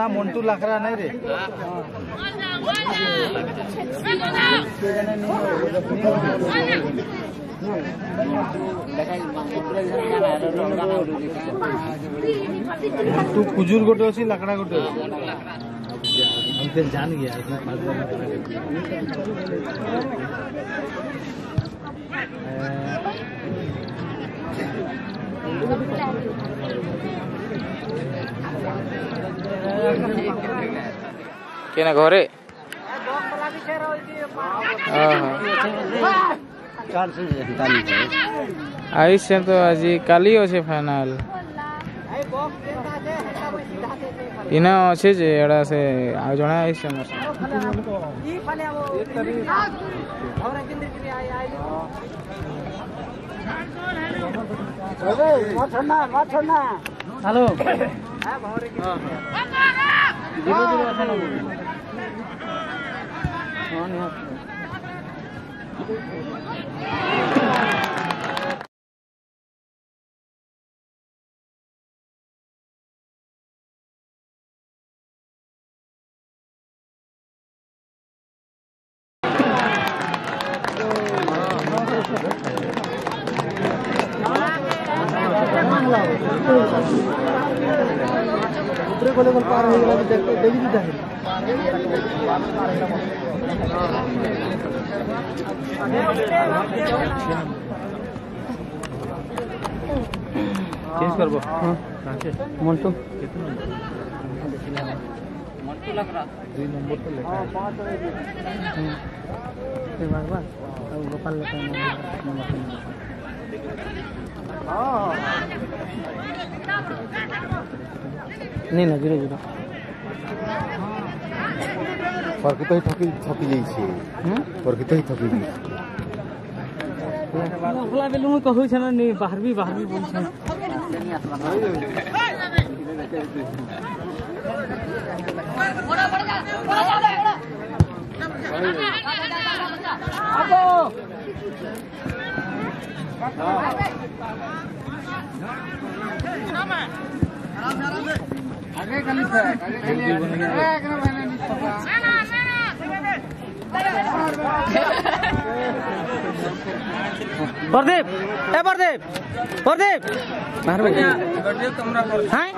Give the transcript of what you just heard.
ना मोंटू लाकरा नाही रे तू कुजूर गोटे কে ঘরে? আইসেন তো আজি কালি আছে ফাইনাল ইনা আছে যে এটা আছে আর জনা আইছে আমার হ্যালো। হ্যাঁ 你说这边看到没有？啊，你好。好，ভিতরে গলে গল্প আর হয়ে গেল আমি দেখতে দেখি দিতে চেঞ্জ করব? হ্যাঁ। মন্টু। দুই নম্বর তো লেখা গোপাল লেখা নম্বর ଆଉ ଗୋପାଳ ଲୋକ ନେଇ ନା ଜିରୋ ଜିରୋ ପ୍ରକୃତ ହିଁ ଠକି ଠକି ଯାଇଛି ପ୍ରକୃତ ହିଁ ଠକି ଯାଇଛି ମସଲା ବେଲୁ ମୁଁ କହୁଛେ ନା ନି ବାହାରବି ବାହାରବି ବୋଲଛେ প্রদীপ এ প্রদীপ প্রদীপ বাহার হ্যাঁ?